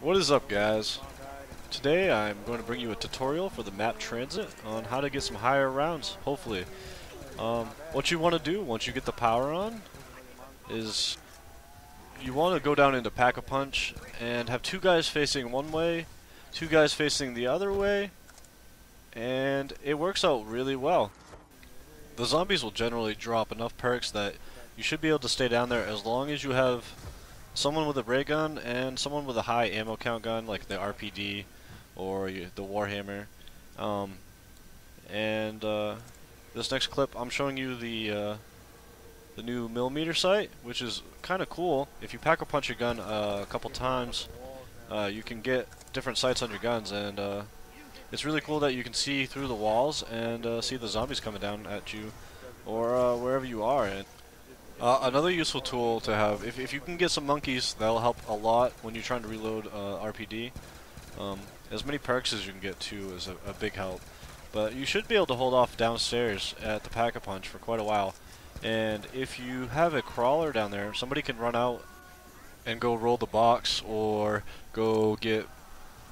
What is up guys? Today I'm going to bring you a tutorial for the map TranZit on how to get some higher rounds, hopefully. Um, what you want to do once you get the power on is you want to go down into Pack-a-Punch and have two guys facing one way, two guys facing the other way, and it works out really well. The zombies will generally drop enough perks that you should be able to stay down there as long as you have someone with a ray gun and someone with a high ammo count gun like the RPD or the Warhammer. Um, and uh, this next clip I'm showing you the uh, the new millimeter sight, which is kind of cool. If you pack a punch your gun uh, a couple times, uh, you can get different sights on your guns, and uh, it's really cool that you can see through the walls and uh, see the zombies coming down at you or wherever you are. And uh, another useful tool to have, if, if you can get some monkeys, that'll help a lot when you're trying to reload uh, RPD. Um, as many perks as you can get too is a, a, big help. But you should be able to hold off downstairs at the Pack-a-Punch for quite a while. And if you have a crawler down there, somebody can run out and go roll the box or go get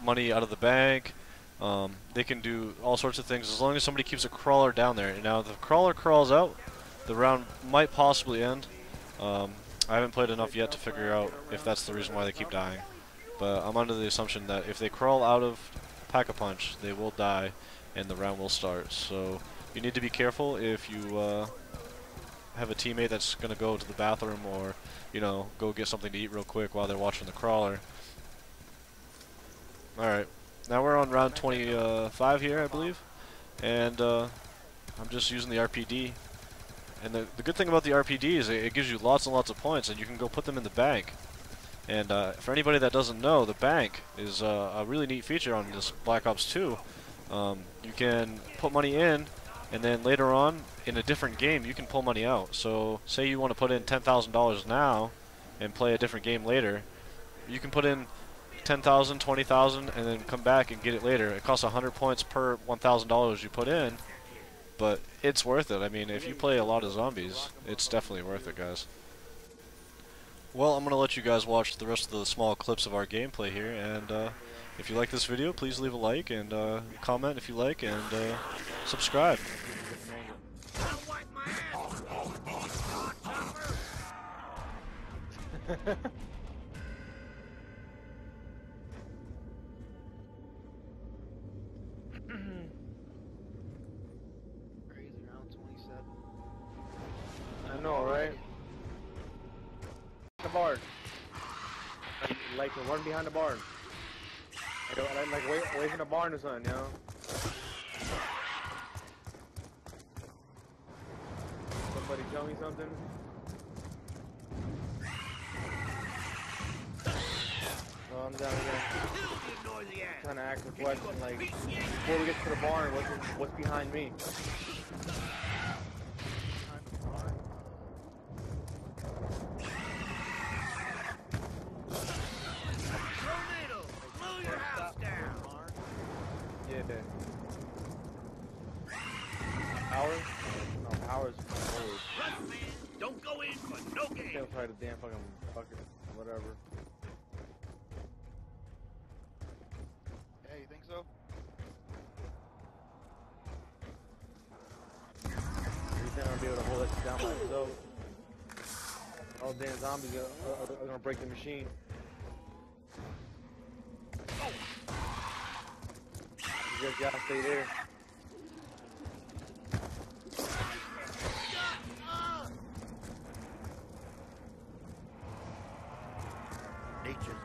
money out of the bank. Um, they can do all sorts of things as long as somebody keeps a crawler down there. Now, the crawler crawls out, the round might possibly end. Um, I haven't played enough yet to figure out if that's the reason why they keep dying. But I'm under the assumption that if they crawl out of Pack-a-Punch, they will die and the round will start. So you need to be careful if you uh, have a teammate that's going to go to the bathroom or, you know, go get something to eat real quick while they're watching the crawler. Alright, now we're on round 25 here, I believe. And uh, I'm just using the RPD and the, the good thing about the RPD is it, it, gives you lots and lots of points, and you can go put them in the bank. And uh, for anybody that doesn't know, the bank is uh, a really neat feature on this Black Ops 2. Um, you can put money in, and then later on, in a different game, you can pull money out. So, say you want to put in $10,000 now, and play a different game later, you can put in 10,000, 20,000, and then come back and get it later. It costs 100 points per $1,000 you put in, but it's worth it. I mean, if you play a lot of zombies, it's definitely worth it, guys. Well, I'm going to let you guys watch the rest of the small clips of our gameplay here, and uh, if you like this video, please leave a like and uh, comment if you like, and uh, subscribe. The barn. Like, like run behind the barn. Like, like wait, away from the barn or something, you know? Somebody tell me something? Oh, I'm down here. I'm trying to ask a question, like, before we get to the barn, what's, what's behind me? Try to damn fucking fucking whatever. Hey, you think so? You think I'll be able to hold that down by myself? All damn zombies are, are, are gonna break the machine. You just gotta stay there. Nature's